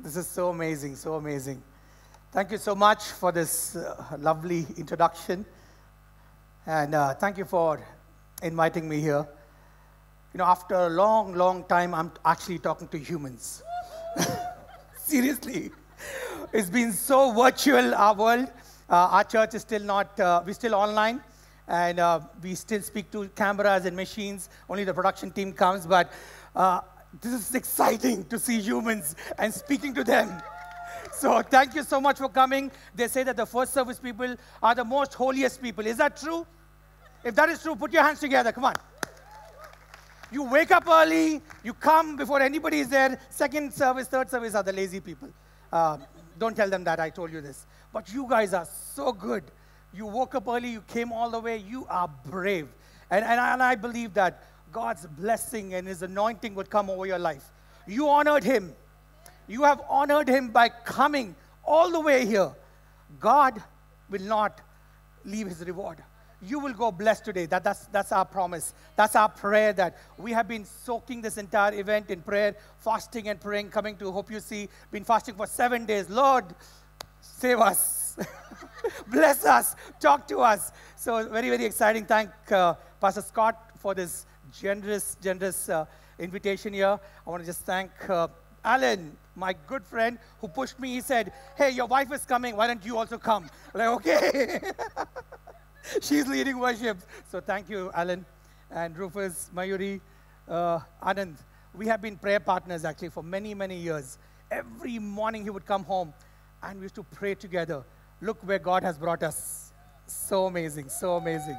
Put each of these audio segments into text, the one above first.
This is so amazing, so amazing. Thank you so much for this uh, lovely introduction. And uh, thank you for inviting me here. You know, after a long, long time, I'm actually talking to humans. Seriously. It's been so virtual, our world. Uh, our church is still not, uh, we're still online. And uh, we still speak to cameras and machines. Only the production team comes. But uh, this is exciting to see humans and speaking to them. So thank you so much for coming. They say that the first service people are the most holiest people. Is that true? If that is true, put your hands together. Come on. You wake up early, you come before anybody is there. Second service, third service are the lazy people. Uh, don't tell them that I told you this. But you guys are so good. You woke up early, you came all the way, you are brave. And, and, and I believe that God's blessing and His anointing would come over your life. You honored Him. You have honored Him by coming all the way here. God will not leave His reward. You will go blessed today. That, that's, that's our promise. That's our prayer that we have been soaking this entire event in prayer, fasting and praying, coming to HopeUC, been fasting for seven days. Lord, save us. Bless us. Talk to us. So, very, very exciting. Thank uh, Pastor Scott for this generous, generous uh, invitation here. I want to just thank uh, Alan, my good friend, who pushed me. He said, Hey, your wife is coming. Why don't you also come? Like, okay. She's leading worship. So thank you, Alan and Rufus, Mayuri, uh, Anand. We have been prayer partners actually for many, many years. Every morning he would come home and we used to pray together. Look where God has brought us. So amazing, so amazing.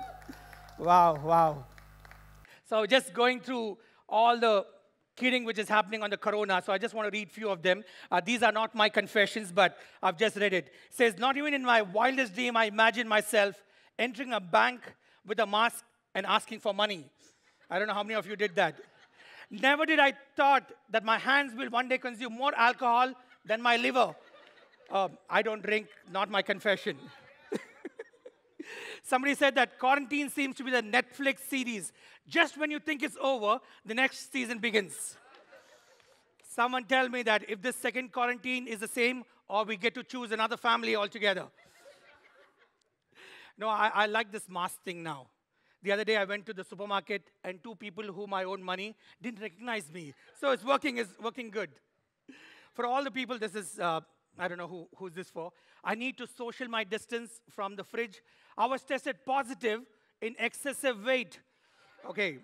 Wow, wow. So just going through all the kidding which is happening on the corona. So I just want to read a few of them. Uh, these are not my confessions, but I've just read it. it. Says, not even in my wildest dream I imagined myself entering a bank with a mask and asking for money. I don't know how many of you did that. Never did I thought that my hands will one day consume more alcohol than my liver. Uh, I don't drink, not my confession. Somebody said that quarantine seems to be the Netflix series. Just when you think it's over, the next season begins. Someone tell me that if this second quarantine is the same, or we get to choose another family altogether. no, I, I like this mask thing now. The other day I went to the supermarket and two people whom I own money didn't recognize me. So it's working, it's working good. For all the people, this is, uh, I don't know who, who's this for. I need to social my distance from the fridge. I was tested positive in excessive weight. Okay.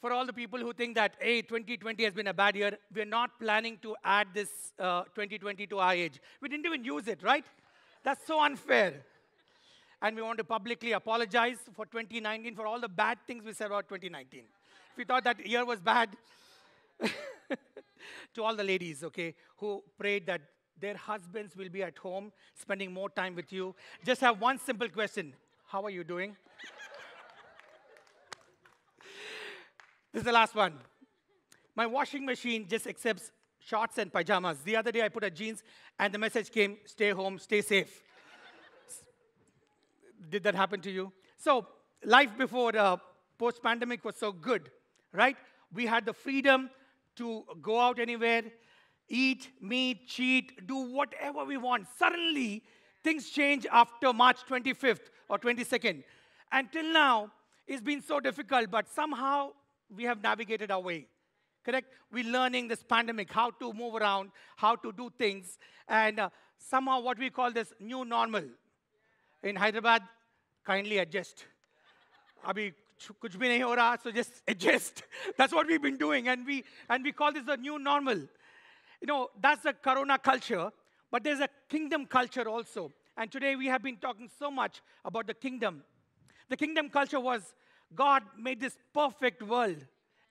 For all the people who think that, hey, 2020 has been a bad year, we're not planning to add this uh, 2020 to our age. We didn't even use it, right? That's so unfair. And we want to publicly apologize for 2019 for all the bad things we said about 2019. If you thought that year was bad, to all the ladies, okay, who prayed that their husbands will be at home spending more time with you, just have one simple question How are you doing? this is the last one. My washing machine just accepts shorts and pajamas. The other day I put a jeans and the message came stay home, stay safe. Did that happen to you? So, life before uh, post pandemic was so good, right? We had the freedom to go out anywhere, eat, meet, cheat, do whatever we want. Suddenly, things change after March 25th or 22nd. Until now, it's been so difficult, but somehow we have navigated our way. Correct? We're learning this pandemic, how to move around, how to do things, and uh, somehow what we call this new normal. In Hyderabad, kindly adjust. Abhi so just adjust. That's what we've been doing, and we and we call this the new normal. You know, that's the corona culture, but there's a kingdom culture also. And today we have been talking so much about the kingdom. The kingdom culture was God made this perfect world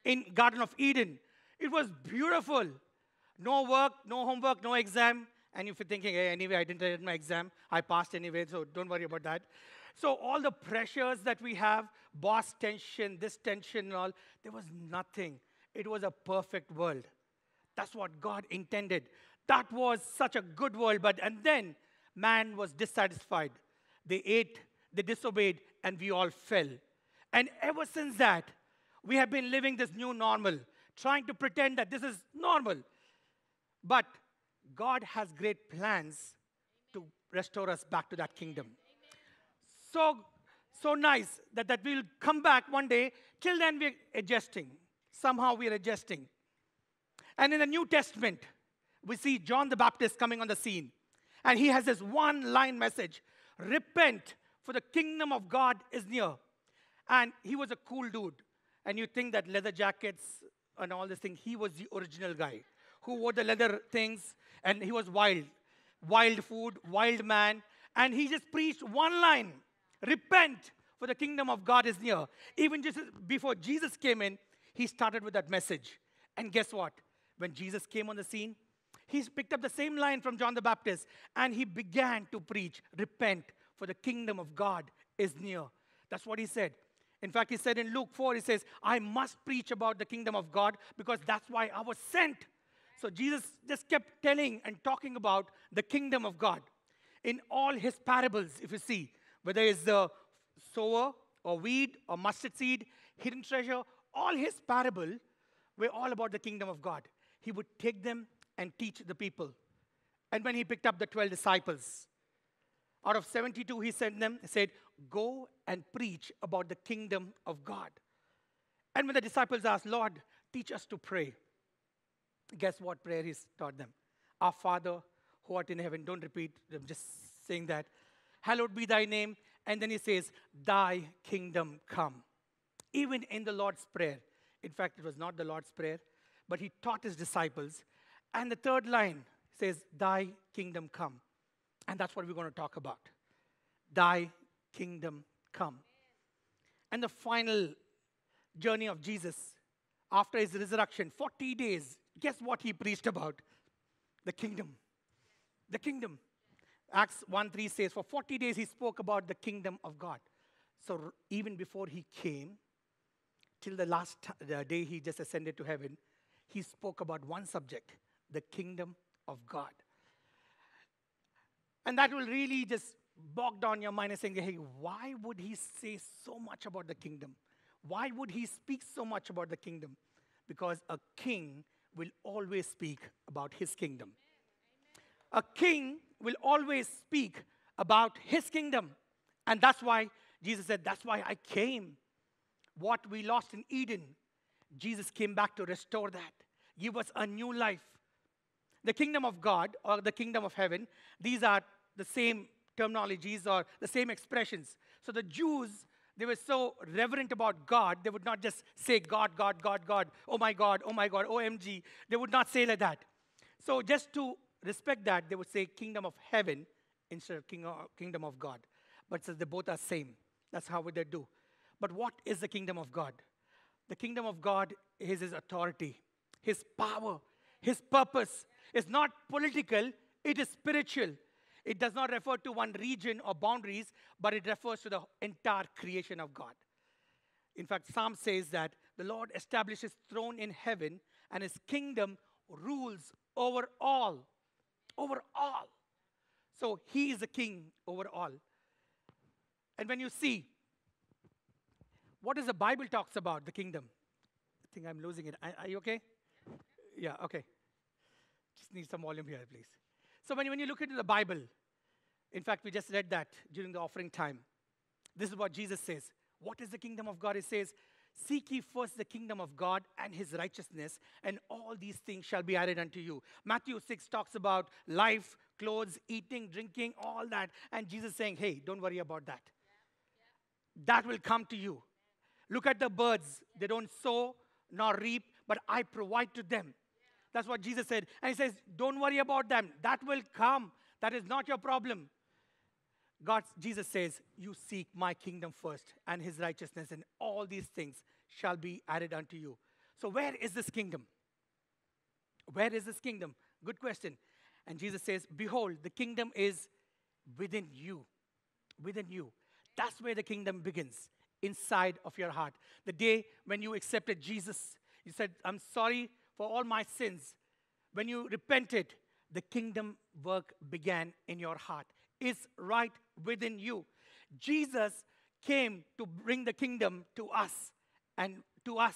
in Garden of Eden. It was beautiful. No work, no homework, no exam. And if you're thinking, anyway, I didn't write my exam, I passed anyway, so don't worry about that. So all the pressures that we have, boss tension, this tension and all, there was nothing. It was a perfect world. That's what God intended. That was such a good world, but and then man was dissatisfied. They ate, they disobeyed, and we all fell. And ever since that, we have been living this new normal, trying to pretend that this is normal. But God has great plans to restore us back to that kingdom. So, so nice that, that we'll come back one day. Till then, we're adjusting. Somehow, we're adjusting. And in the New Testament, we see John the Baptist coming on the scene. And he has this one line message Repent, for the kingdom of God is near. And he was a cool dude. And you think that leather jackets and all this thing, he was the original guy who wore the leather things and he was wild. Wild food, wild man. And he just preached one line Repent, for the kingdom of God is near. Even just before Jesus came in, he started with that message. And guess what? When Jesus came on the scene, he picked up the same line from John the Baptist and he began to preach, Repent, for the kingdom of God is near. That's what he said. In fact, he said in Luke 4, he says, I must preach about the kingdom of God because that's why I was sent. So Jesus just kept telling and talking about the kingdom of God. In all his parables, if you see, whether it's the sower or weed or mustard seed, hidden treasure, all his parable were all about the kingdom of God. He would take them and teach the people. And when he picked up the 12 disciples, out of 72, he sent them, said, Go and preach about the kingdom of God. And when the disciples asked, Lord, teach us to pray, guess what prayer he taught them? Our Father who art in heaven. Don't repeat, I'm just saying that. Hallowed be thy name. And then he says, Thy kingdom come. Even in the Lord's Prayer, in fact, it was not the Lord's Prayer, but he taught his disciples. And the third line says, Thy kingdom come. And that's what we're going to talk about. Thy kingdom come. And the final journey of Jesus after his resurrection, 40 days, guess what he preached about? The kingdom. The kingdom. Acts 1 3 says, For 40 days he spoke about the kingdom of God. So even before he came, till the last the day he just ascended to heaven, he spoke about one subject the kingdom of God. And that will really just bog down your mind and saying, hey, why would he say so much about the kingdom? Why would he speak so much about the kingdom? Because a king will always speak about his kingdom. A king will always speak about his kingdom. And that's why Jesus said, That's why I came. What we lost in Eden, Jesus came back to restore that, give us a new life. The kingdom of God or the kingdom of heaven, these are the same terminologies or the same expressions. So the Jews, they were so reverent about God, they would not just say God, God, God, God, oh my God, oh my God, OMG. They would not say like that. So just to respect that, they would say kingdom of heaven instead of uh, kingdom of God. But since they both are same, that's how they do. But what is the kingdom of God? The kingdom of God is his authority, his power, his purpose. It's not political, it is spiritual. It does not refer to one region or boundaries, but it refers to the entire creation of God. In fact, Psalm says that the Lord establishes throne in heaven and his kingdom rules over all. Over all. So he is the king over all. And when you see what does the Bible talks about the kingdom? I think I'm losing it. Are, you okay? Yeah, okay. Just need some volume here, please. So when, when you look into the Bible, in fact, we just read that during the offering time. This is what Jesus says. What is the kingdom of God? He says, Seek ye first the kingdom of God and his righteousness, and all these things shall be added unto you. Matthew 6 talks about life, clothes, eating, drinking, all that. And Jesus saying, Hey, don't worry about that. That will come to you. Look at the birds. They don't sow nor reap, but I provide to them. That's what Jesus said. And he says, Don't worry about them. That will come. That is not your problem. God, Jesus says, You seek my kingdom first and his righteousness, and all these things shall be added unto you. So, where is this kingdom? Where is this kingdom? Good question. And Jesus says, Behold, the kingdom is within you. Within you. That's where the kingdom begins, inside of your heart. The day when you accepted Jesus, you said, I'm sorry for all my sins. When you repented, the kingdom work began in your heart is right within you. Jesus came to bring the kingdom to us and to us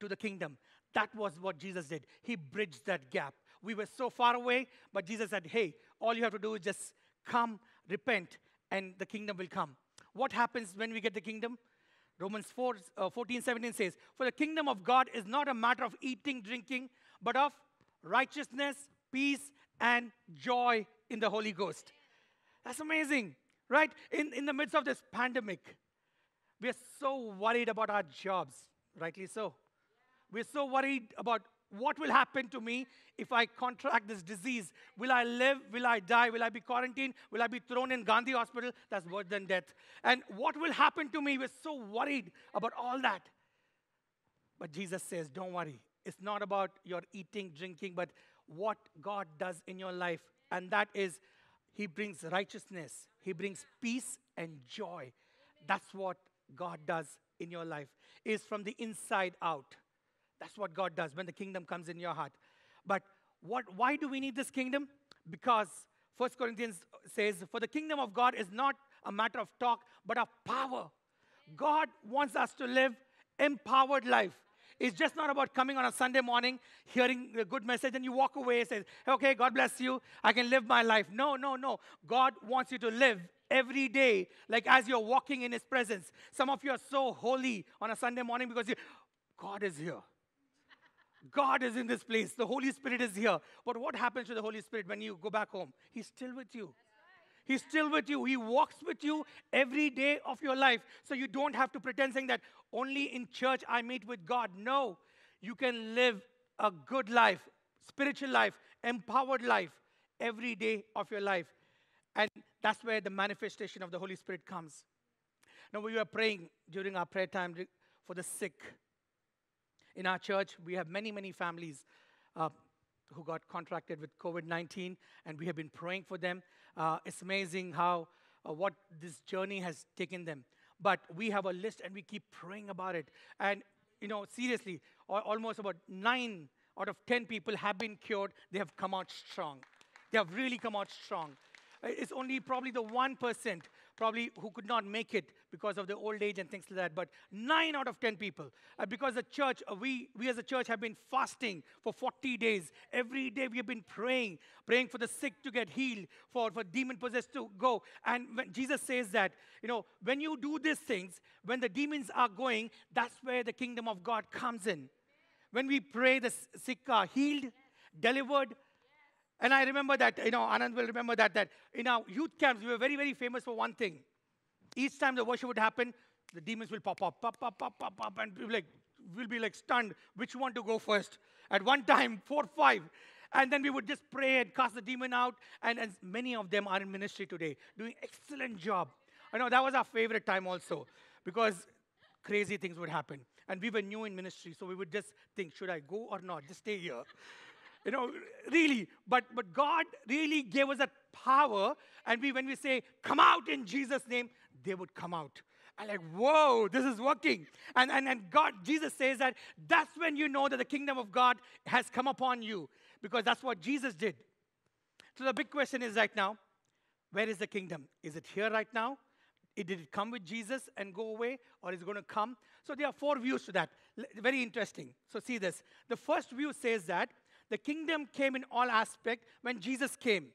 to the kingdom. That was what Jesus did. He bridged that gap. We were so far away, but Jesus said, Hey, all you have to do is just come, repent, and the kingdom will come. What happens when we get the kingdom? Romans 4, uh, 14, 17 says, For the kingdom of God is not a matter of eating, drinking, but of righteousness, peace, and joy in the Holy Ghost. That's amazing, right? In, in the midst of this pandemic, we are so worried about our jobs, rightly so. We're so worried about what will happen to me if I contract this disease? Will I live? Will I die? Will I be quarantined? Will I be thrown in Gandhi hospital? That's worse than death. And what will happen to me? We're so worried about all that. But Jesus says, don't worry. It's not about your eating, drinking, but what God does in your life. And that is, He brings righteousness, He brings peace and joy. That's what God does in your life, is from the inside out. That's what God does when the kingdom comes in your heart. But what, why do we need this kingdom? Because 1 Corinthians says, For the kingdom of God is not a matter of talk, but of power. God wants us to live empowered life. It's just not about coming on a Sunday morning, hearing a good message, and you walk away and say, okay, God bless you, I can live my life. No, no, no. God wants you to live every day, like as you're walking in His presence. Some of you are so holy on a Sunday morning because you, God is here. God is in this place. The Holy Spirit is here. But what happens to the Holy Spirit when you go back home? He's still with you. He's still with you. He walks with you every day of your life. So you don't have to pretend saying that only in church I meet with God. No, you can live a good life, spiritual life, empowered life every day of your life. And that's where the manifestation of the Holy Spirit comes. Now, we were praying during our prayer time for the sick. In our church, we have many, many families uh, who got contracted with COVID 19, and we have been praying for them. Uh, it's amazing how uh, what this journey has taken them. But we have a list and we keep praying about it. And, you know, seriously, almost about nine out of 10 people have been cured. They have come out strong. They have really come out strong. It's only probably the 1% probably who could not make it because of the old age and things like that. But 9 out of 10 people. Uh, because the church, uh, we, we as a church have been fasting for 40 days. Every day we have been praying, praying for the sick to get healed, for, for demon possessed to go. And when Jesus says that, you know, when you do these things, when the demons are going, that's where the kingdom of God comes in. When we pray, the sick are healed, delivered, and I remember that, you know, Anand will remember that, that in our youth camps, we were very, very famous for one thing. Each time the worship would happen, the demons will pop up, pop, pop, pop, pop, pop, and we'll, like, we'll be like stunned which one to go first. At one time, four, five. And then we would just pray and cast the demon out. And, and many of them are in ministry today, doing excellent job. I know that was our favorite time also, because crazy things would happen. And we were new in ministry, so we would just think, should I go or not? Just stay here. You know, really. But, but God really gave us that power. And we, when we say, come out in Jesus' name, they would come out. And like, whoa, this is working. And, and, and God, Jesus says that that's when you know that the kingdom of God has come upon you. Because that's what Jesus did. So the big question is right now, where is the kingdom? Is it here right now? Did it come with Jesus and go away, or is it going to come? So there are four views to that. Very interesting. So see this. The first view says that the kingdom came in all aspect when Jesus came,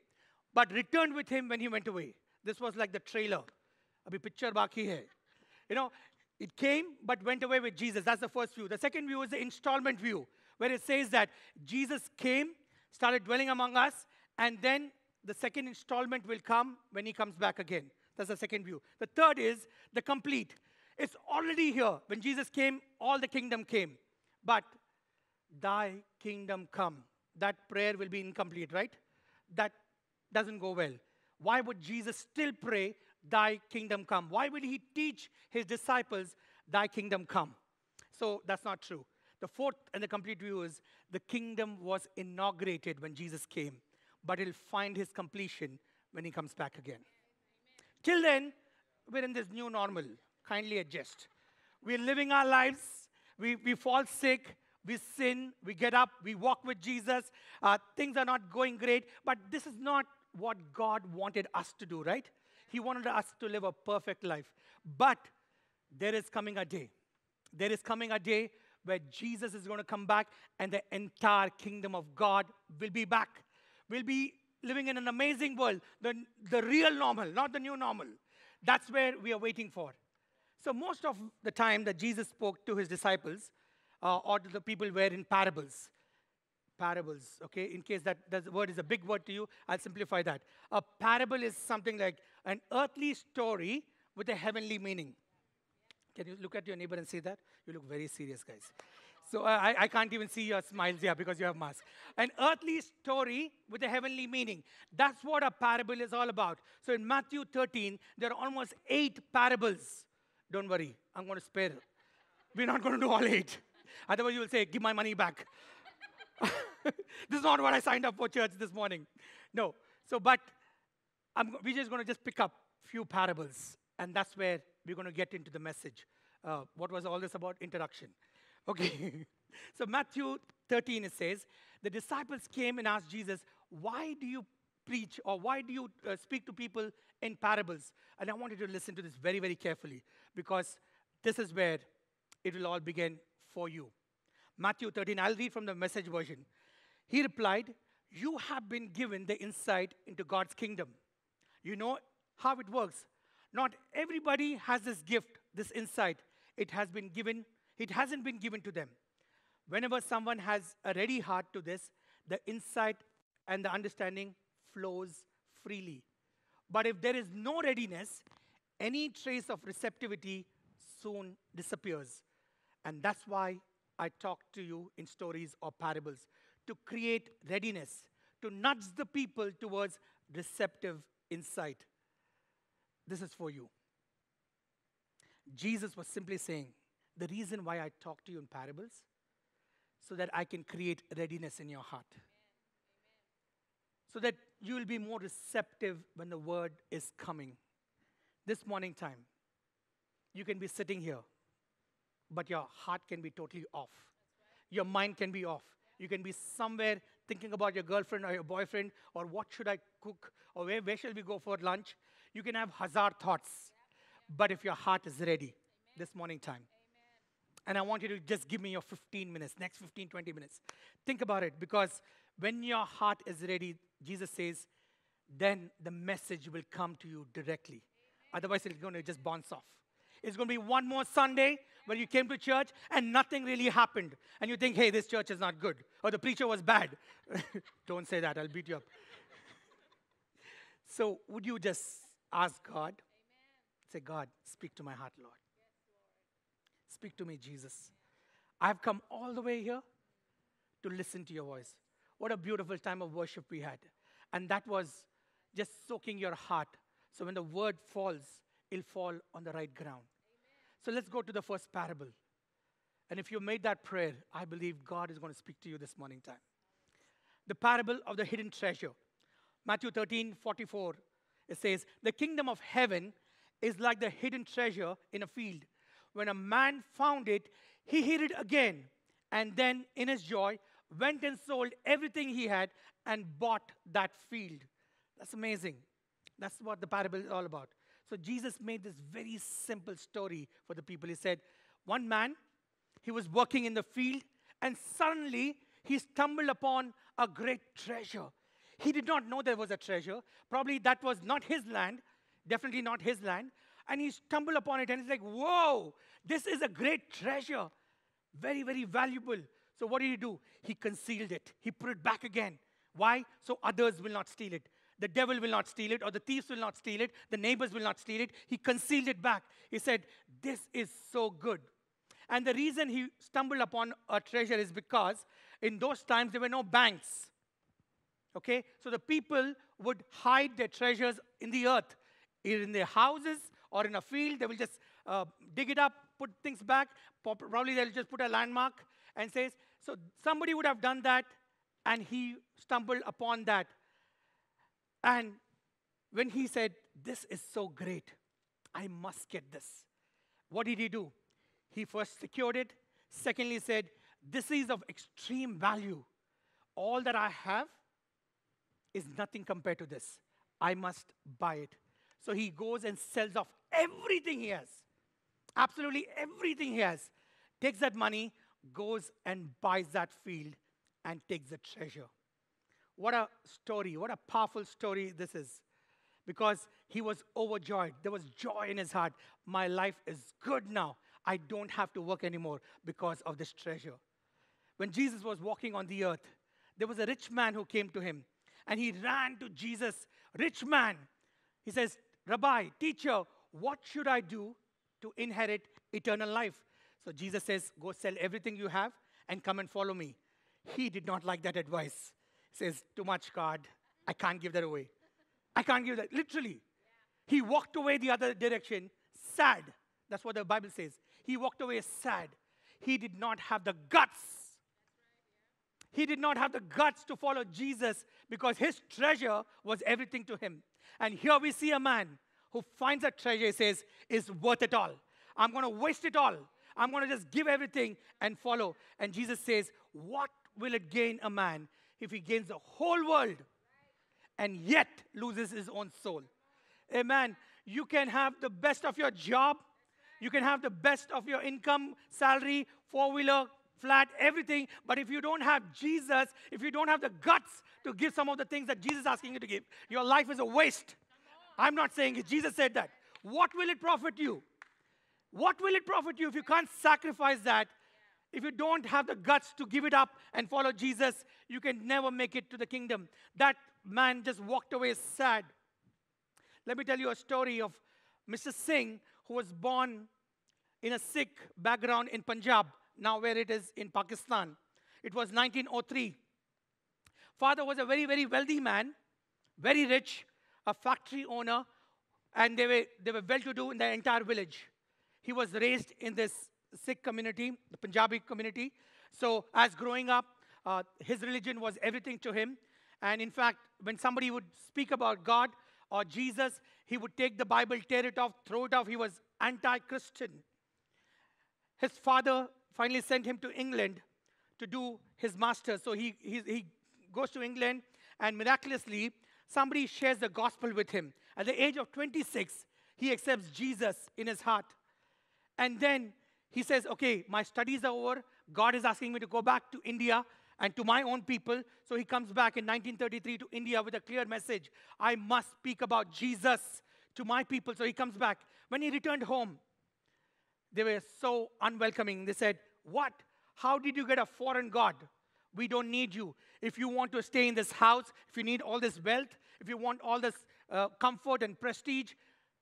but returned with him when he went away. This was like the trailer. Abhi picture baki hai. You know, it came but went away with Jesus. That's the first view. The second view is the installment view, where it says that Jesus came, started dwelling among us, and then the second installment will come when he comes back again. That's the second view. The third is the complete. It's already here. When Jesus came, all the kingdom came. But Thy kingdom come. That prayer will be incomplete, right? That doesn't go well. Why would Jesus still pray, Thy kingdom come? Why would he teach his disciples, Thy kingdom come? So that's not true. The fourth and the complete view is the kingdom was inaugurated when Jesus came, but he'll find his completion when he comes back again. Till then, we're in this new normal. Kindly adjust. We're living our lives, we, we fall sick, we sin, we get up, we walk with Jesus. Uh, things are not going great, but this is not what God wanted us to do, right? He wanted us to live a perfect life. But there is coming a day. There is coming a day where Jesus is going to come back and the entire kingdom of God will be back. We'll be living in an amazing world, the, the real normal, not the new normal. That's where we are waiting for. So, most of the time that Jesus spoke to his disciples uh, or the people were in parables. Parables, okay? In case that, that word is a big word to you, I'll simplify that. A parable is something like an earthly story with a heavenly meaning. Can you look at your neighbor and say that? You look very serious, guys. So uh, I, I can't even see your smiles here because you have masks. An earthly story with a heavenly meaning. That's what a parable is all about. So in Matthew 13, there are almost eight parables. Don't worry, I'm going to spare. We're not going to do all eight. Otherwise, you will say, give my money back. this is not what I signed up for church this morning. No. So, but I'm, we're just going to just pick up a few parables. And that's where we're going to get into the message. Uh, what was all this about? Introduction. Okay. so Matthew 13, it says, the disciples came and asked Jesus, why do you preach or why do you uh, speak to people in parables? And I want you to listen to this very, very carefully because this is where it will all begin for you. Matthew 13, I'll read from the message version. He replied, You have been given the insight into God's kingdom. You know how it works. Not everybody has this gift, this insight. It has been given it hasn't been given to them. Whenever someone has a ready heart to this, the insight and the understanding flows freely. But if there is no readiness, any trace of receptivity soon disappears. And that's why I talk to you in stories or parables to create readiness, to nudge the people towards receptive insight. This is for you. Jesus was simply saying, the reason why I talk to you in parables, so that I can create readiness in your heart. So that you will be more receptive when the word is coming. This morning time, you can be sitting here, but your heart can be totally off. Your mind can be off. You can be somewhere thinking about your girlfriend or your boyfriend, or what should I cook, or where, where shall we go for lunch. You can have hazard thoughts. But if your heart is ready Amen. this morning time, and I want you to just give me your 15 minutes, next 15, 20 minutes. Think about it because when your heart is ready, Jesus says, then the message will come to you directly. Amen. Otherwise, it's going to just bounce off. It's going to be one more Sunday when you came to church and nothing really happened. And you think, hey, this church is not good, or the preacher was bad. Don't say that, I'll beat you up. so, would you just ask God? Amen. Say, God, speak to my heart, Lord. Speak to me, Jesus. I've come all the way here to listen to your voice. What a beautiful time of worship we had. And that was just soaking your heart. So when the word falls, it'll fall on the right ground. Amen. So let's go to the first parable. And if you made that prayer, I believe God is going to speak to you this morning time. The parable of the hidden treasure. Matthew 13, 44, it says, The kingdom of heaven is like the hidden treasure in a field when a man found it, he hid it again. And then, in his joy, went and sold everything he had and bought that field. That's amazing. That's what the parable is all about. So, Jesus made this very simple story for the people. He said, One man, he was working in the field, and suddenly he stumbled upon a great treasure. He did not know there was a treasure. Probably that was not his land, definitely not his land and he stumbled upon it and he's like, whoa, this is a great treasure. Very, very valuable. So what did he do? He concealed it. He put it back again. Why? So others will not steal it. The devil will not steal it, or the thieves will not steal it, the neighbors will not steal it. He concealed it back. He said, This is so good. And the reason he stumbled upon a treasure is because in those times there were no banks. Okay? So the people would hide their treasures in the earth, either in their houses or in a field, they will just uh, dig it up, put things back. Probably they'll just put a landmark and says, so somebody would have done that, and he stumbled upon that. And when he said, this is so great, I must get this. What did he do? He first secured it. Secondly, said, this is of extreme value. All that I have is nothing compared to this. I must buy it. So he goes and sells off everything he has. Absolutely everything he has. Takes that money, goes and buys that field and takes the treasure. What a story, what a powerful story this is. Because he was overjoyed. There was joy in his heart. My life is good now. I don't have to work anymore because of this treasure. When Jesus was walking on the earth, there was a rich man who came to him and he ran to Jesus. Rich man. He says, Rabbi, teacher, what should I do to inherit eternal life? So Jesus says, Go sell everything you have and come and follow me. He did not like that advice. Says, Too much, God. I can't give that away. I can't give that. Literally. He walked away the other direction, sad. That's what the Bible says. He walked away sad. He did not have the guts. He did not have the guts to follow Jesus because his treasure was everything to him. And here we see a man who finds a treasure, says, is worth it all. I'm going to waste it all. I'm going to just give everything and follow. And Jesus says, What will it gain a man if he gains the whole world and yet loses his own soul? Amen. You can have the best of your job, you can have the best of your income, salary, four wheeler, flat, everything. But if you don't have Jesus, if you don't have the guts to give some of the things that Jesus is asking you to give, your life is a waste. I'm not saying it. Jesus said that. What will it profit you? What will it profit you if you can't sacrifice that? If you don't have the guts to give it up and follow Jesus, you can never make it to the kingdom. That man just walked away sad. Let me tell you a story of Mr. Singh, who was born in a Sikh background in Punjab, now where it is in Pakistan. It was 1903. Father was a very, very wealthy man, very rich, a factory owner, and they were, they were well to do in the entire village. He was raised in this Sikh community, the Punjabi community. So, as growing up, uh, his religion was everything to him. And in fact, when somebody would speak about God or Jesus, he would take the Bible, tear it off, throw it off. He was anti Christian. His father finally sent him to England to do his master's. So he, he, he goes to England, and miraculously, somebody shares the gospel with him. At the age of 26, he accepts Jesus in his heart. And then he says, Okay, my studies are over. God is asking me to go back to India and to my own people. So he comes back in 1933 to India with a clear message I must speak about Jesus to my people. So he comes back. When he returned home, they were so unwelcoming. They said, What? How did you get a foreign God? We don't need you. If you want to stay in this house, if you need all this wealth, if you want all this uh, comfort and prestige,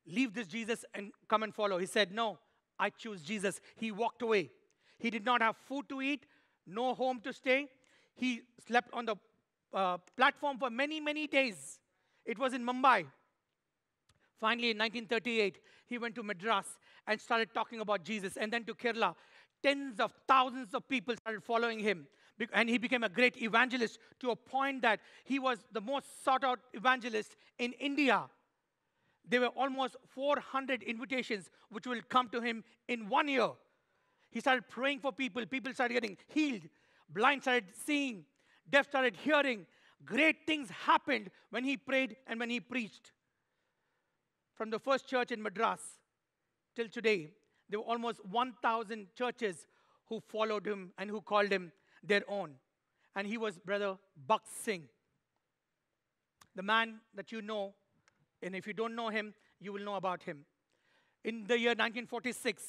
leave this Jesus and come and follow. He said, No, I choose Jesus. He walked away. He did not have food to eat, no home to stay. He slept on the uh, platform for many, many days. It was in Mumbai. Finally, in 1938, he went to Madras and started talking about Jesus, and then to Kerala. Tens of thousands of people started following him, and he became a great evangelist to a point that he was the most sought out evangelist in India. There were almost 400 invitations which will come to him in one year. He started praying for people. People started getting healed. Blind started seeing. Deaf started hearing. Great things happened when he prayed and when he preached. From the first church in Madras till today, there were almost 1,000 churches who followed him and who called him their own. And he was Brother Bakht Singh. The man that you know and if you don't know him, you will know about him. In the year 1946,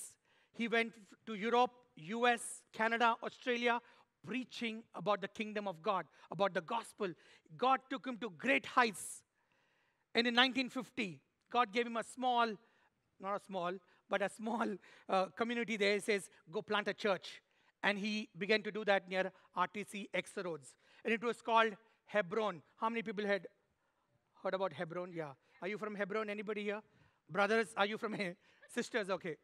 he went to Europe, US, Canada, Australia, preaching about the kingdom of God, about the gospel. God took him to great heights. And in 1950, God gave him a small, not a small, but a small uh, community there. He says, Go plant a church. And he began to do that near RTC X roads. And it was called Hebron. How many people had heard about Hebron? Yeah. Are you from Hebron? Anybody here? Brothers, are you from here? Sisters, okay.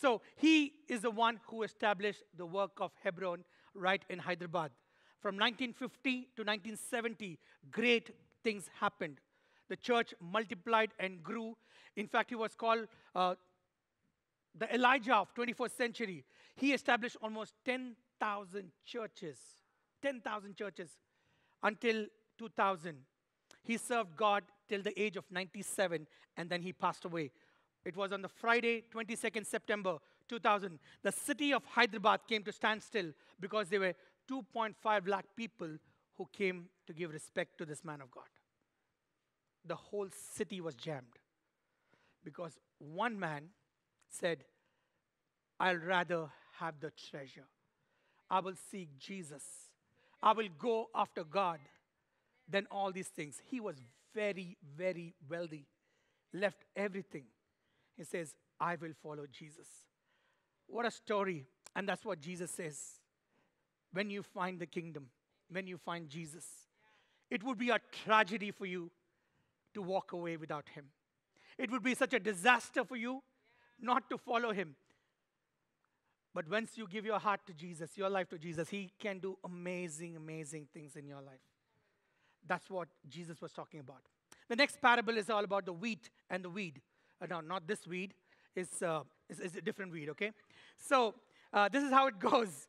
So he is the one who established the work of Hebron right in Hyderabad. From 1950 to 1970, great things happened. The church multiplied and grew. In fact, he was called uh, the Elijah of 21st century. He established almost 10,000 churches. 10,000 churches until 2000. He served God till the age of 97 and then he passed away. It was on the Friday, 22nd September 2000, the city of Hyderabad came to stand still because there were 2.5 lakh people who came to give respect to this man of God. The whole city was jammed because one man said, I'll rather have the treasure. I will seek Jesus. I will go after God than all these things. He was very, very wealthy, left everything. He says, I will follow Jesus. What a story. And that's what Jesus says. When you find the kingdom, when you find Jesus, it would be a tragedy for you to walk away without him. It would be such a disaster for you not to follow him. But once you give your heart to Jesus, your life to Jesus, he can do amazing, amazing things in your life. That's what Jesus was talking about. The next parable is all about the wheat and the weed. Uh, no, not this weed. It's, uh, it's, it's, a different weed, okay? So uh, this is how it goes.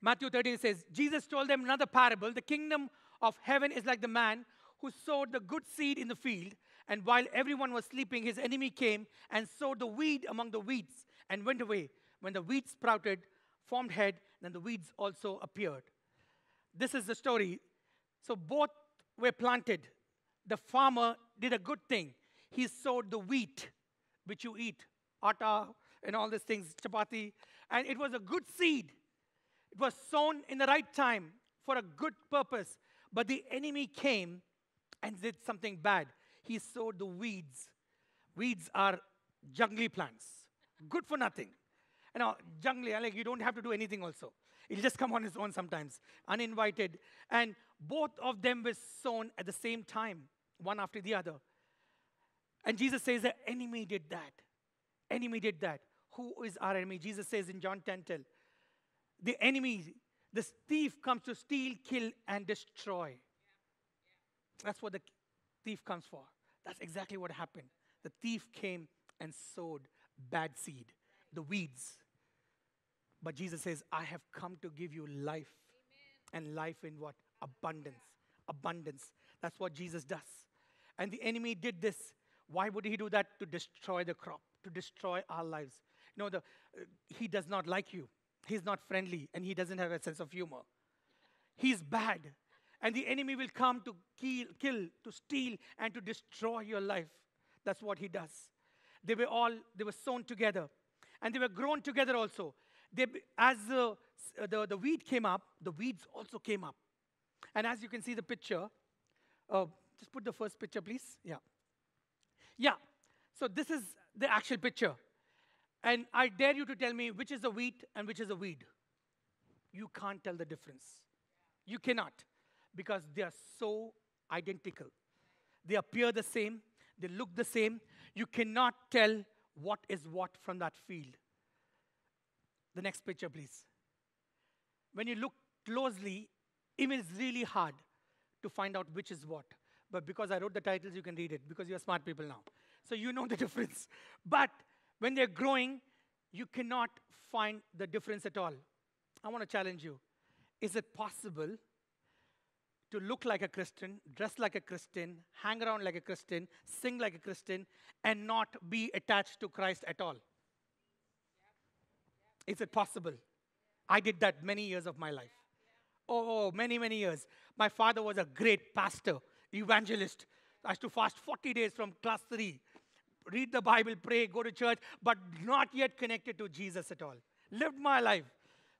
Matthew 13 says, Jesus told them another parable. The kingdom of heaven is like the man who sowed the good seed in the field, and while everyone was sleeping, his enemy came and sowed the weed among the weeds and went away. When the weeds sprouted, formed head, then the weeds also appeared. This is the story. So both were planted. The farmer did a good thing. He sowed the wheat, which you eat, atta and all these things, chapati, and it was a good seed. It was sown in the right time for a good purpose. But the enemy came and did something bad. He sowed the weeds. Weeds are jungly plants, good for nothing. You know, jungly, like you don't have to do anything also. It'll just come on its own sometimes, uninvited. And both of them were sown at the same time, one after the other. And Jesus says the enemy did that. Enemy did that. Who is our enemy? Jesus says in John 10 10, the enemy, this thief comes to steal, kill, and destroy. That's what the thief comes for. That's exactly what happened. The thief came and sowed bad seed, the weeds. But Jesus says, I have come to give you life. Amen. And life in what? Abundance. Abundance. That's what Jesus does. And the enemy did this. Why would he do that? To destroy the crop, to destroy our lives. You know, the, uh, he does not like you. He's not friendly and he doesn't have a sense of humor. He's bad. And the enemy will come to kill, kill, to steal, and to destroy your life. That's what he does. They were all, they were sown together. And they were grown together also. They, as the, the, the wheat came up, the weeds also came up. And as you can see the picture, uh, just put the first picture, please. Yeah. Yeah. So this is the actual picture. And I dare you to tell me which is the wheat and which is the weed. You can't tell the difference. You cannot because they are so identical. They appear the same, they look the same. You cannot tell what is what from that field. The next picture, please. When you look closely, even it's really hard to find out which is what. But because I wrote the titles, you can read it because you're smart people now. So you know the difference. But when they're growing, you cannot find the difference at all. I want to challenge you. Is it possible to look like a Christian, dress like a Christian, hang around like a Christian, sing like a Christian, and not be attached to Christ at all? Is it possible? I did that many years of my life. Oh, many, many years. My father was a great pastor, evangelist. I used to fast 40 days from class 3 read the Bible, pray, go to church, but not yet connected to Jesus at all. Lived my life.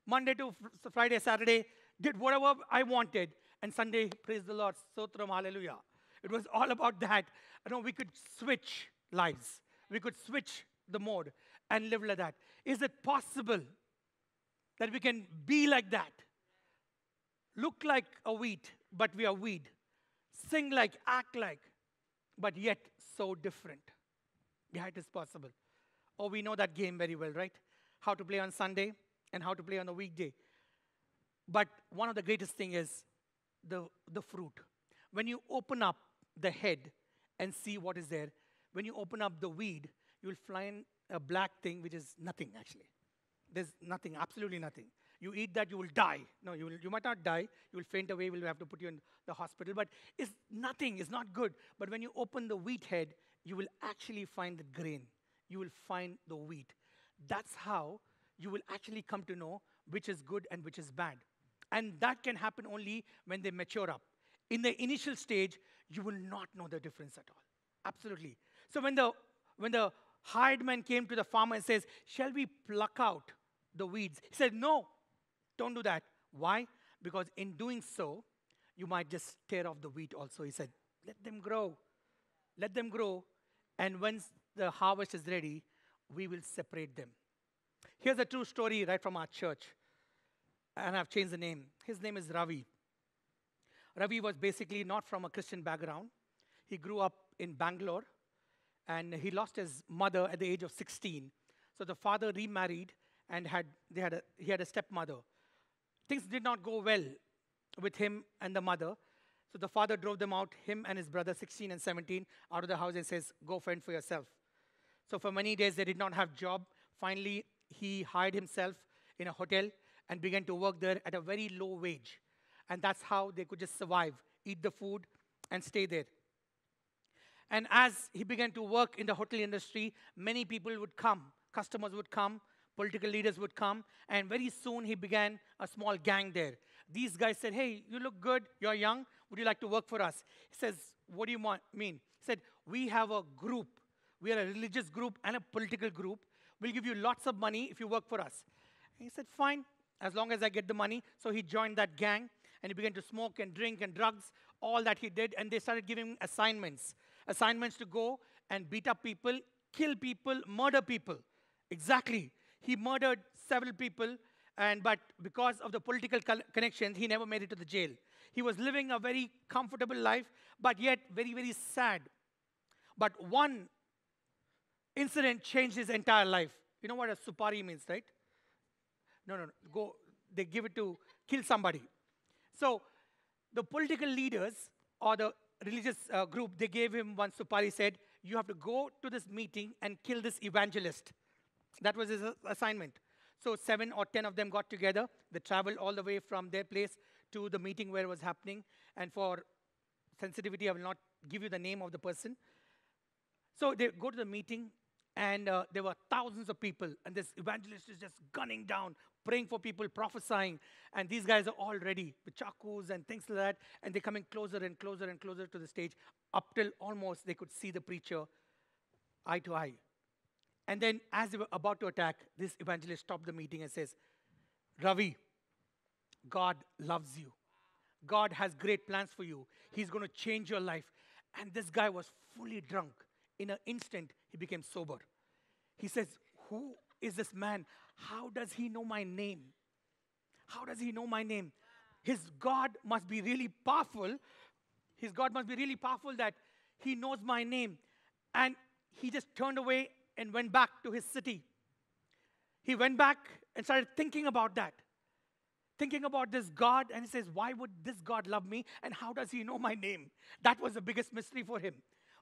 Monday to Friday, Saturday, did whatever I wanted. And Sunday, praise the Lord, Sotram, hallelujah. It was all about that. You know, we could switch lives. We could switch the mode and live like that. Is it possible that we can be like that? Look like a wheat, but we are weed. Sing like, act like, but yet so different. Yeah, it is possible. Oh, we know that game very well, right? How to play on Sunday and how to play on a weekday. But one of the greatest thing is the, the fruit. When you open up the head and see what is there, when you open up the weed, you will find a black thing which is nothing actually. There's nothing, absolutely nothing. You eat that, you will die. No, you, will, you might not die. You will faint away. We'll have to put you in the hospital. But it's nothing. It's not good. But when you open the wheat head, you will actually find the grain. You will find the wheat. That's how you will actually come to know which is good and which is bad. And that can happen only when they mature up. In the initial stage, you will not know the difference at all. Absolutely. So when the when the hired man came to the farmer and says, Shall we pluck out the weeds? He said, No, don't do that. Why? Because in doing so, you might just tear off the wheat also. He said, Let them grow. Let them grow. And once the harvest is ready, we will separate them. Here's a true story right from our church. And I've changed the name. His name is Ravi. Ravi was basically not from a Christian background. He grew up in Bangalore and he lost his mother at the age of 16. So the father remarried and had, they had a, he had a stepmother. Things did not go well with him and the mother. So the father drove them out, him and his brother, 16 and 17, out of the house and says, Go fend for yourself. So for many days they did not have job. Finally, he hired himself in a hotel and began to work there at a very low wage. And that's how they could just survive, eat the food, and stay there. And as he began to work in the hotel industry, many people would come, customers would come, political leaders would come, and very soon he began a small gang there. These guys said, Hey, you look good, you're young, would you like to work for us? He says, What do you want, mean? He said, We have a group. We are a religious group and a political group. We'll give you lots of money if you work for us. And he said, Fine, as long as I get the money. So he joined that gang and he began to smoke and drink and drugs, all that he did. And they started giving him assignments assignments to go and beat up people, kill people, murder people. Exactly. He murdered several people, and but because of the political connections, he never made it to the jail. He was living a very comfortable life, but yet very, very sad. But one incident changed his entire life. You know what a supari means, right? No, no, no. Go. They give it to kill somebody. So the political leaders or the religious uh, group, they gave him one supari, said, you have to go to this meeting and kill this evangelist. That was his assignment. So seven or ten of them got together. They traveled all the way from their place to the meeting where it was happening. And for sensitivity, I will not give you the name of the person. So they go to the meeting, and uh, there were thousands of people, and this evangelist is just gunning down, praying for people, prophesying. And these guys are all ready with chakus and things like that. And they're coming closer and closer and closer to the stage up till almost they could see the preacher eye to eye. And then, as they were about to attack, this evangelist stopped the meeting and says, Ravi, God loves you. God has great plans for you. He's going to change your life. And this guy was fully drunk. In an instant, he became sober. He says, Who is this man? How does he know my name? How does he know my name? His God must be really powerful. His God must be really powerful that he knows my name. And he just turned away and went back to his city. He went back and started thinking about that. Thinking about this God, and he says, Why would this God love me? And how does he know my name? That was the biggest mystery for him.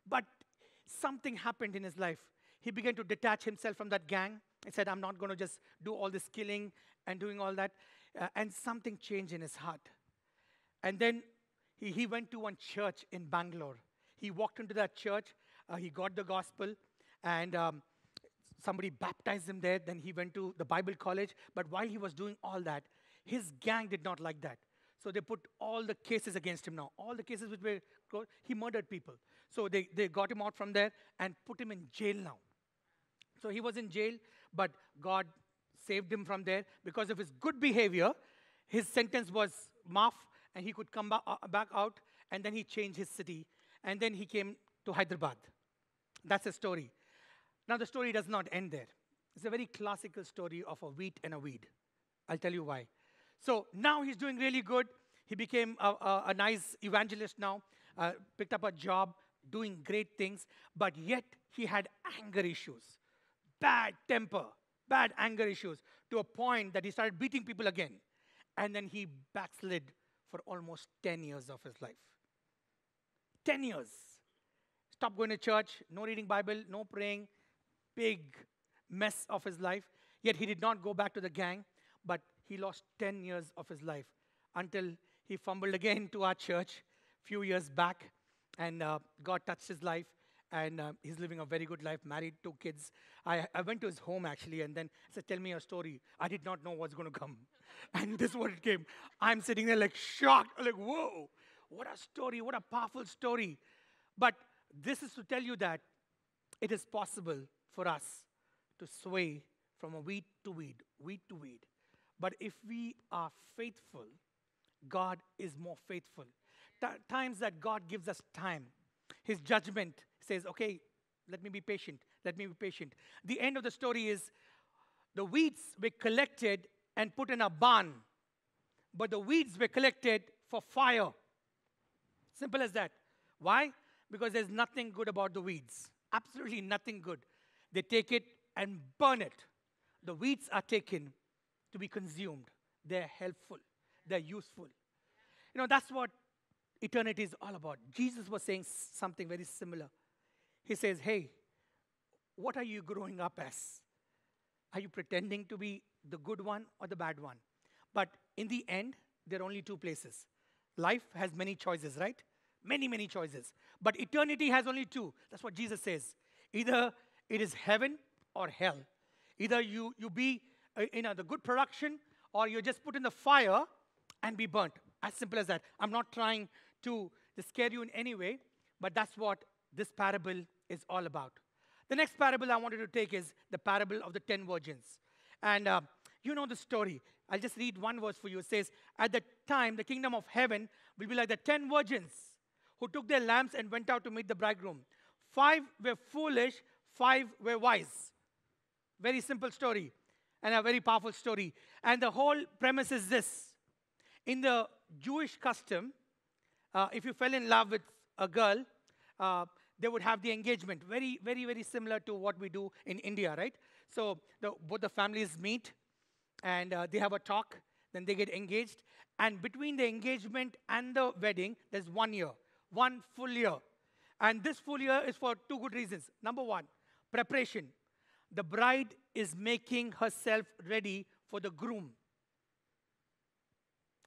But something happened in his life. He began to detach himself from that gang. He said, I'm not going to just do all this killing and doing all that. Uh, and something changed in his heart. And then he, he went to one church in Bangalore. He walked into that church, uh, he got the gospel, and um, somebody baptized him there. Then he went to the Bible college. But while he was doing all that, his gang did not like that. So they put all the cases against him now. All the cases which were, he murdered people. So they, they got him out from there and put him in jail now. So he was in jail, but God saved him from there because of his good behavior. His sentence was maaf, and he could come uh, back out, and then he changed his city, and then he came to Hyderabad. That's the story. Now, the story does not end there. It's a very classical story of a wheat and a weed. I'll tell you why. So now he's doing really good. He became a, a, a nice evangelist now, uh, picked up a job, doing great things, but yet he had anger issues bad temper, bad anger issues, to a point that he started beating people again. And then he backslid for almost 10 years of his life. 10 years. Stopped going to church, no reading Bible, no praying, big mess of his life. Yet he did not go back to the gang, but he lost 10 years of his life until he fumbled again to our church a few years back, and uh, God touched his life, and uh, he's living a very good life, married, two kids. I, I went to his home actually, and then I said, Tell me your story. I did not know what's going to come. And this is what it came. I'm sitting there like shocked, like, Whoa, what a story, what a powerful story. But this is to tell you that it is possible for us to sway from a weed to weed, weed to weed. But if we are faithful, God is more faithful. Times that God gives us time, His judgment says, okay, let me be patient, let me be patient. The end of the story is the weeds were collected and put in a barn, but the weeds were collected for fire. Simple as that. Why? Because there's nothing good about the weeds. Absolutely nothing good. They take it and burn it. The weeds are taken to be consumed. They're helpful, they're useful. You know, that's what eternity is all about. Jesus was saying something very similar. He says, Hey, what are you growing up as? Are you pretending to be the good one or the bad one? But in the end, there are only two places. Life has many choices, right? Many, many choices. But eternity has only two. That's what Jesus says. Either it is heaven or hell. Either you, you be uh, in the good production or you're just put in the fire and be burnt. As simple as that. I'm not trying to, scare you in any way, but that's what this parable is all about. The next parable I wanted to take is the parable of the ten virgins. And uh, you know the story. I'll just read one verse for you. It says, At the time, the kingdom of heaven will be like the ten virgins who took their lamps and went out to meet the bridegroom. Five were foolish, five were wise. Very simple story and a very powerful story. And the whole premise is this in the Jewish custom, uh, if you fell in love with a girl, uh, they would have the engagement. Very, very, very similar to what we do in India, right? So the, both the families meet and uh, they have a talk, then they get engaged. And between the engagement and the wedding, there's one year, one full year. And this full year is for two good reasons. Number one, preparation. The bride is making herself ready for the groom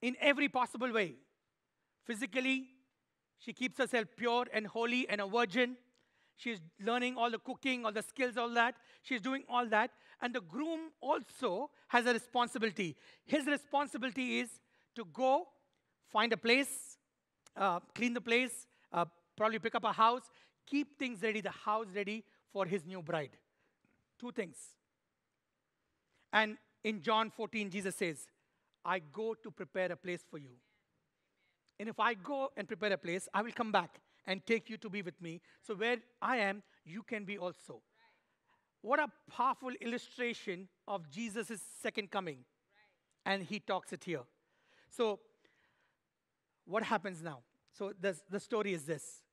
in every possible way. Physically, she keeps herself pure and holy and a virgin. She's learning all the cooking, all the skills, all that. She's doing all that. And the groom also has a responsibility. His responsibility is to go find a place, uh, clean the place, uh, probably pick up a house, keep things ready, the house ready for his new bride. Two things. And in John 14, Jesus says, I go to prepare a place for you. And if I go and prepare a place, I will come back and take you to be with me. So where I am, you can be also. What a powerful illustration of Jesus' second coming. And he talks it here. So, what happens now? So, this, the story is this.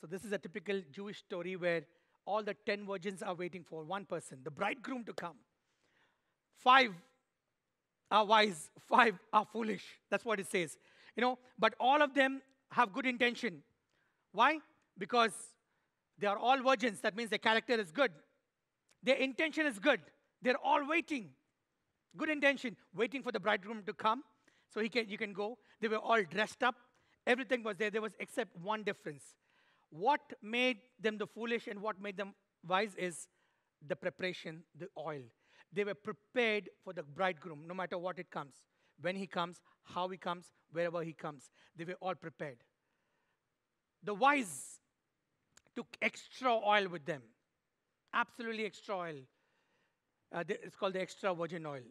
So, this is a typical Jewish story where all the 10 virgins are waiting for one person, the bridegroom, to come. Five are wise, five are foolish. That's what it says. You know, but all of them have good intention. Why? Because they are all virgins. That means their character is good. Their intention is good. They're all waiting. Good intention, waiting for the bridegroom to come so he can, you can go. They were all dressed up. Everything was there. There was except one difference. What made them the foolish and what made them wise is the preparation, the oil. They were prepared for the bridegroom, no matter what it comes. When he comes, how he comes, wherever he comes. They were all prepared. The wise took extra oil with them. Absolutely extra oil. Uh, it's called the extra virgin oil.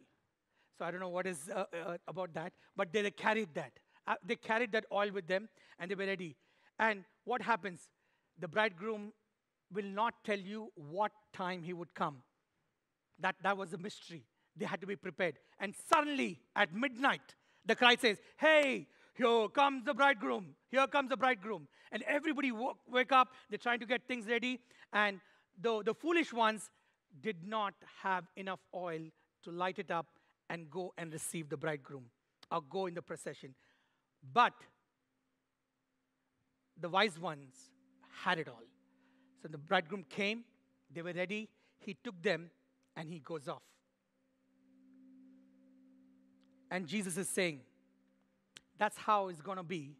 So I don't know what is uh, uh, about that, but they carried that. Uh, they carried that oil with them and they were ready. And what happens? The bridegroom will not tell you what time he would come. That, that was a mystery. They had to be prepared. And suddenly, at midnight, the cry says, Hey, here comes the bridegroom. Here comes the bridegroom. And everybody woke, wake up. They're trying to get things ready. And the, the foolish ones did not have enough oil to light it up and go and receive the bridegroom or go in the procession. But the wise ones had it all. So the bridegroom came, they were ready, he took them, and he goes off. And Jesus is saying, that's how it's going to be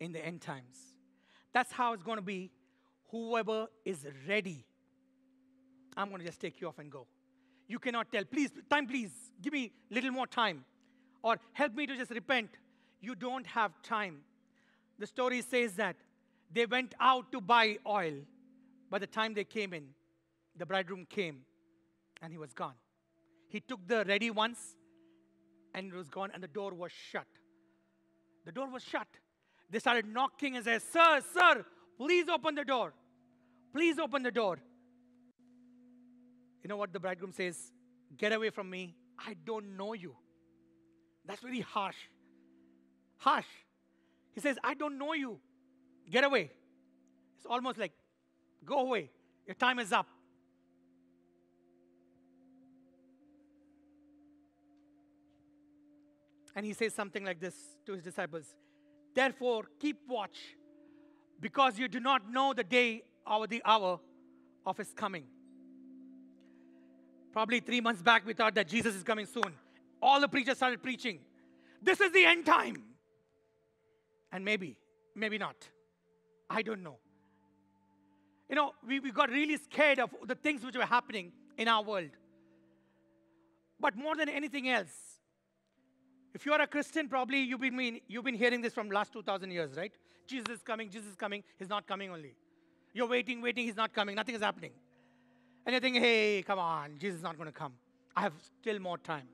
in the end times. That's how it's going to be whoever is ready, I'm going to just take you off and go. You cannot tell, please, time, please, give me a little more time. Or help me to just repent. You don't have time. The story says that they went out to buy oil. By the time they came in, the bridegroom came and he was gone. He took the ready ones and it was gone, and the door was shut. The door was shut. They started knocking and said, Sir, sir, please open the door. Please open the door. You know what the bridegroom says? Get away from me. I don't know you. That's very harsh. Harsh. He says, I don't know you. Get away. It's almost like, go away. Your time is up. And he says something like this to his disciples Therefore, keep watch, because you do not know the day or the hour of his coming. Probably three months back, we thought that Jesus is coming soon. All the preachers started preaching. This is the end time. And maybe, maybe not. I don't know. You know, we, we got really scared of the things which were happening in our world. But more than anything else, if you're a Christian, probably you've been, you've been hearing this from last 2,000 years, right? Jesus is coming, Jesus is coming, he's not coming only. You're waiting, waiting, he's not coming, nothing is happening. And you think, hey, come on, Jesus is not going to come. I have still more time.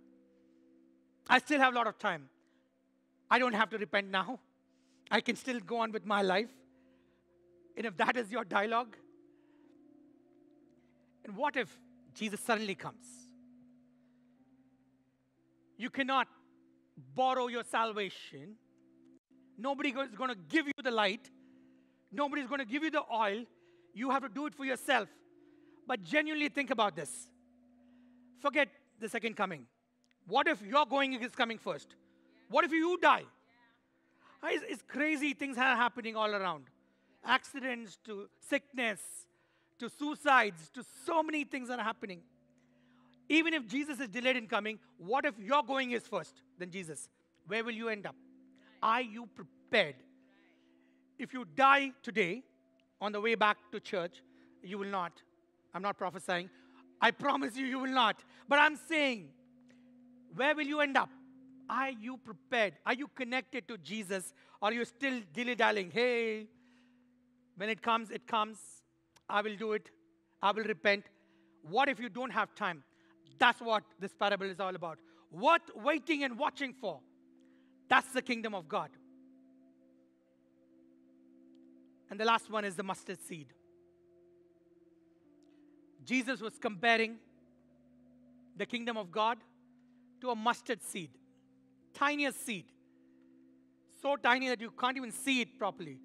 I still have a lot of time. I don't have to repent now. I can still go on with my life. And if that is your dialogue, and what if Jesus suddenly comes? You cannot borrow your salvation. Nobody is going to give you the light. Nobody is going to give you the oil. You have to do it for yourself. But genuinely think about this. Forget the second coming. What if your going is coming first? What if you die? It's, it's crazy things are happening all around. Accidents to sickness to suicides to so many things are happening. Even if Jesus is delayed in coming, what if your going is first than Jesus? Where will you end up? Are you prepared? If you die today on the way back to church, you will not. I'm not prophesying. I promise you, you will not. But I'm saying, where will you end up? Are you prepared? Are you connected to Jesus? Or are you still dilly dallying? Hey, when it comes, it comes. I will do it. I will repent. What if you don't have time? That's what this parable is all about. What waiting and watching for? That's the kingdom of God. And the last one is the mustard seed. Jesus was comparing the kingdom of God to a mustard seed, tiniest seed. So tiny that you can't even see it properly.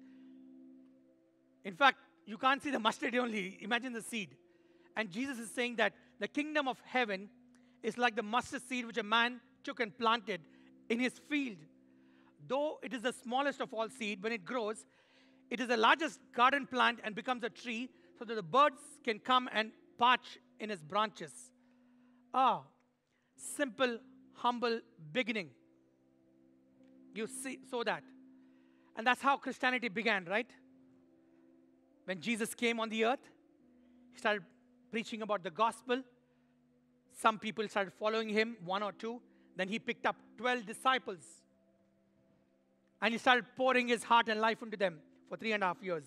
In fact, you can't see the mustard only. Imagine the seed. And Jesus is saying that the kingdom of heaven is like the mustard seed which a man took and planted in his field. Though it is the smallest of all seed, when it grows, it is the largest garden plant and becomes a tree so that the birds can come and perch in its branches. Ah, simple, humble beginning. You see, saw that. And that's how Christianity began, right? When Jesus came on the earth, he started preaching about the gospel. Some people started following him, one or two. Then he picked up 12 disciples. And he started pouring his heart and life into them for three and a half years.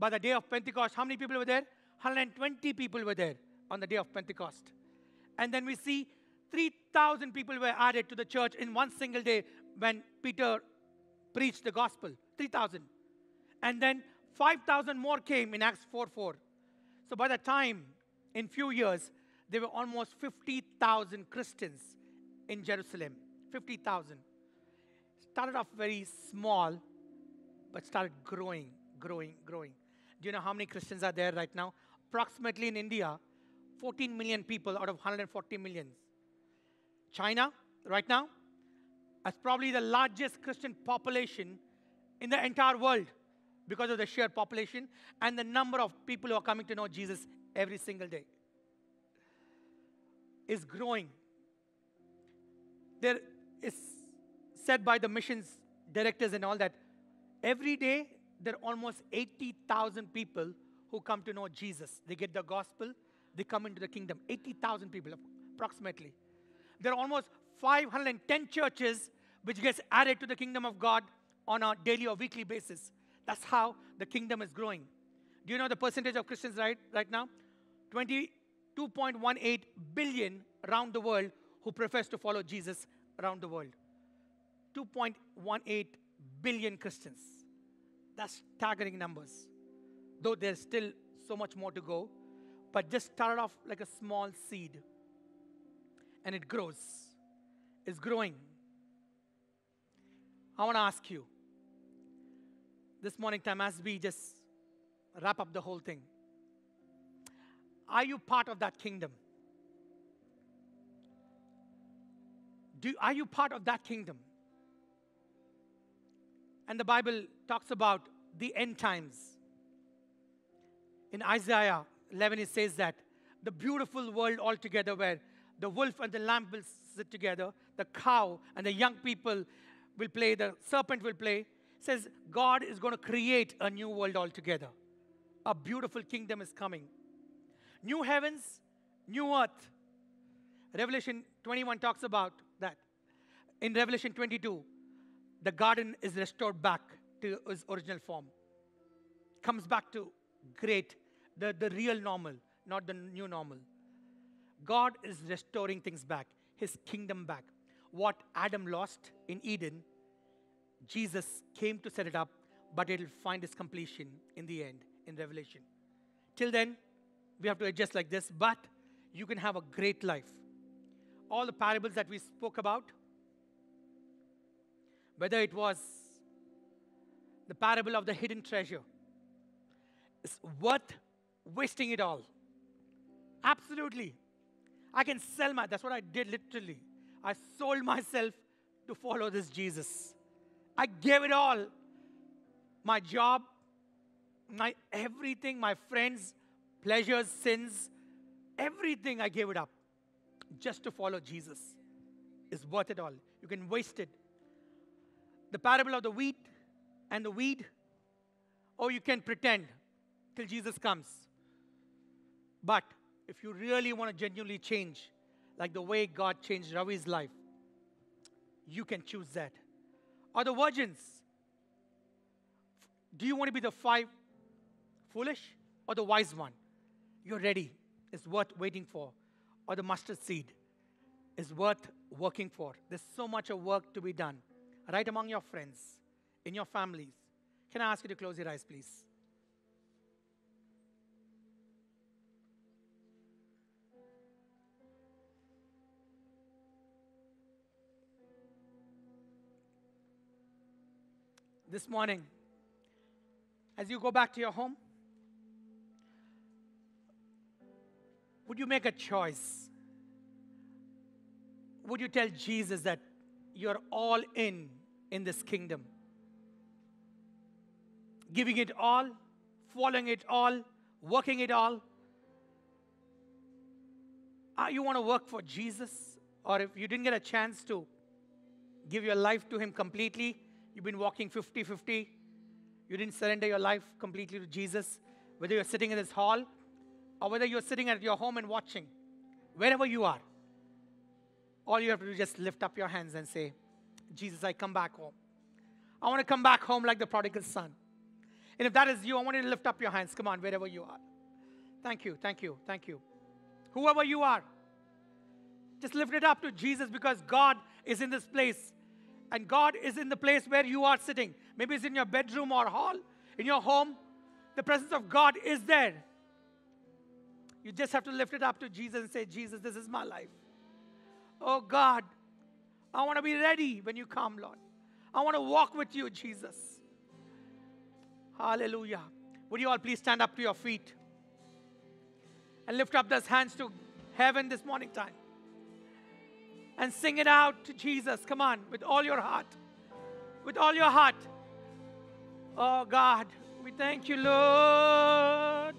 By the day of Pentecost, how many people were there? 120 people were there on the day of Pentecost. And then we see 3,000 people were added to the church in one single day when Peter preached the gospel. 3,000. And then 5,000 more came in Acts 4 4. So by the time in few years, there were almost 50,000 Christians in Jerusalem. 50,000. Started off very small, but started growing, growing, growing. Do you know how many Christians are there right now? Approximately in India, 14 million people out of 140 million. China, right now, is probably the largest Christian population in the entire world because of the sheer population and the number of people who are coming to know Jesus every single day is growing. There is said by the missions directors and all that every day there are almost 80,000 people who come to know Jesus. They get the gospel, they come into the kingdom. 80,000 people, approximately. There are almost 510 churches which gets added to the kingdom of God on a daily or weekly basis. That's how the kingdom is growing. Do you know the percentage of Christians right, right now? 22.18 billion around the world who profess to follow Jesus around the world. 2.18 billion Christians. That's staggering numbers. Though there's still so much more to go, but just started off like a small seed and it grows. It's growing. I want to ask you this morning time as we just wrap up the whole thing. Are you part of that kingdom? Do, are you part of that kingdom? And the Bible talks about the end times. In Isaiah 11, it says that the beautiful world altogether, where the wolf and the lamb will sit together, the cow and the young people will play, the serpent will play, says God is going to create a new world altogether. A beautiful kingdom is coming. New heavens, new earth. Revelation 21 talks about that. In Revelation 22, the garden is restored back to its original form. Comes back to great, the, the real normal, not the new normal. God is restoring things back, his kingdom back. What Adam lost in Eden, Jesus came to set it up, but it'll find its completion in the end, in Revelation. Till then, we have to adjust like this, but you can have a great life. All the parables that we spoke about, whether it was the parable of the hidden treasure, it's worth wasting it all. Absolutely. I can sell my, that's what I did literally. I sold myself to follow this Jesus. I gave it all. My job, my everything, my friends, pleasures, sins, everything I gave it up just to follow Jesus is worth it all. You can waste it. The parable of the wheat and the weed, or you can pretend till Jesus comes. But if you really want to genuinely change, like the way God changed Ravi's life, you can choose that or the virgins? Do you want to be the five foolish or the wise one? You're ready. It's worth waiting for. Or the mustard seed is worth working for. There's so much of work to be done right among your friends, in your families. Can I ask you to close your eyes, please? this morning, as you go back to your home, would you make a choice? Would you tell Jesus that you're all in in this kingdom? Giving it all, following it all, working it all? Uh, you want to work for Jesus? Or if you didn't get a chance to give your life to Him completely, You've been walking 50 50. You didn't surrender your life completely to Jesus. Whether you're sitting in this hall or whether you're sitting at your home and watching, wherever you are, all you have to do is just lift up your hands and say, Jesus, I come back home. I want to come back home like the prodigal son. And if that is you, I want you to lift up your hands. Come on, wherever you are. Thank you, thank you, thank you. Whoever you are, just lift it up to Jesus because God is in this place and God is in the place where you are sitting. Maybe it's in your bedroom or hall, in your home. The presence of God is there. You just have to lift it up to Jesus and say, Jesus, this is my life. Oh God, I want to be ready when you come, Lord. I want to walk with you, Jesus. Hallelujah. Would you all please stand up to your feet and lift up those hands to heaven this morning time? and sing it out to Jesus. Come on, with all your heart. With all your heart. Oh God, we thank you, Lord.